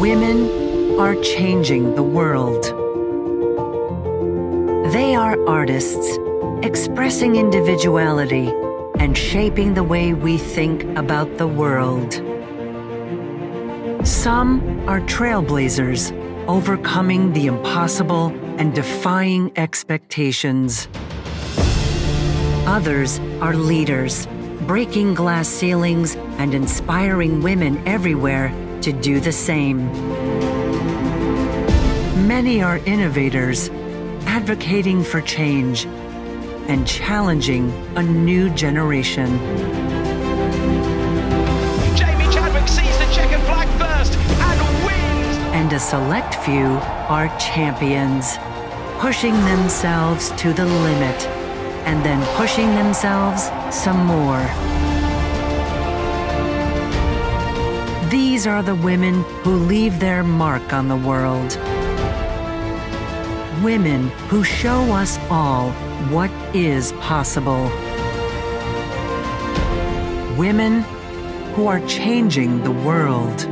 Women are changing the world. They are artists, expressing individuality and shaping the way we think about the world. Some are trailblazers, overcoming the impossible and defying expectations. Others are leaders, breaking glass ceilings and inspiring women everywhere to do the same. Many are innovators, advocating for change and challenging a new generation. Jamie Chadwick sees the checkered flag first and wins! And a select few are champions, pushing themselves to the limit and then pushing themselves some more. These are the women who leave their mark on the world. Women who show us all what is possible. Women who are changing the world.